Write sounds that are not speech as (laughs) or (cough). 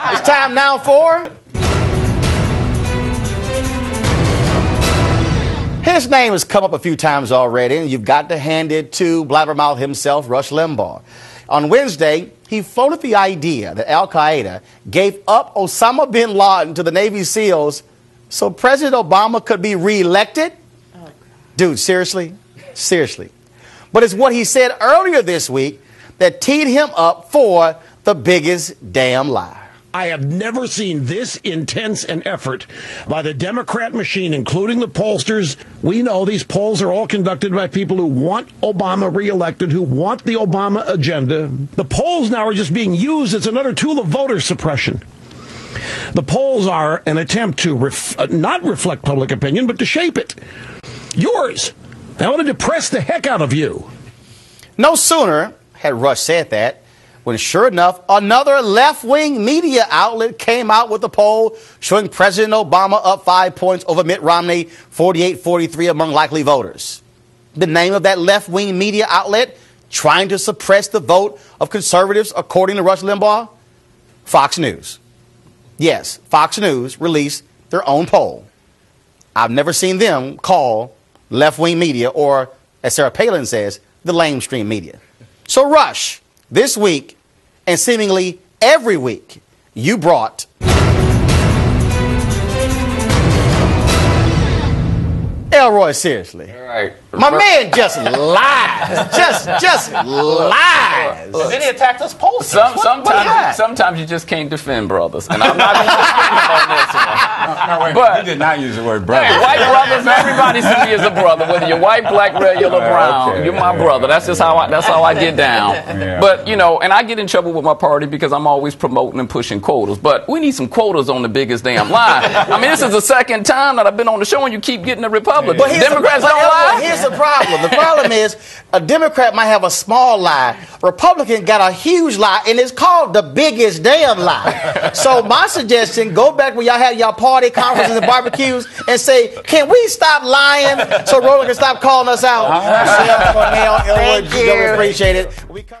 It's time now for. His name has come up a few times already, and you've got to hand it to blabbermouth himself, Rush Limbaugh. On Wednesday, he floated the idea that Al Qaeda gave up Osama bin Laden to the Navy SEALs so President Obama could be reelected. Oh, Dude, seriously? Seriously. But it's what he said earlier this week that teed him up for the biggest damn lie. I have never seen this intense an effort by the Democrat machine, including the pollsters. We know these polls are all conducted by people who want Obama reelected, who want the Obama agenda. The polls now are just being used as another tool of voter suppression. The polls are an attempt to ref- uh, not reflect public opinion, but to shape it. Yours. I want to depress the heck out of you. No sooner had Rush said that when sure enough, another left wing media outlet came out with a poll showing President Obama up five points over Mitt Romney, 48 43 among likely voters. The name of that left wing media outlet trying to suppress the vote of conservatives, according to Rush Limbaugh? Fox News. Yes, Fox News released their own poll. I've never seen them call left wing media, or as Sarah Palin says, the lamestream media. So, Rush, this week, and seemingly every week, you brought Elroy, seriously. All right. My man just lies. Just just lies. And then he attacked us pollsters. Some, sometimes, what is that? sometimes you just can't defend brothers, and I'm not even defending on this one. No, wait, But- you did not use the word brother. Hey, white brothers, everybody sees me as a brother, whether you're white, black, red, yellow, brown. Okay, you're my yeah. brother. That's just how I. That's how I get (laughs) down. Yeah. But you know, and I get in trouble with my party because I'm always promoting and pushing quotas. But we need some quotas on the biggest damn lie. (laughs) I mean, this is the second time that I've been on the show, and you keep getting the Republic. But Democrats the, don't but lie. Here's the problem. The problem is a Democrat might have a small lie. Republican got a huge lie, and it's called the biggest damn lie. So my suggestion: go back when y'all had y'all party conferences and barbecues, and say, "Can we stop lying so Roland can stop calling us out?" Uh-huh. Michelle, Cornell, Elwood, Thank you. appreciate it. We come-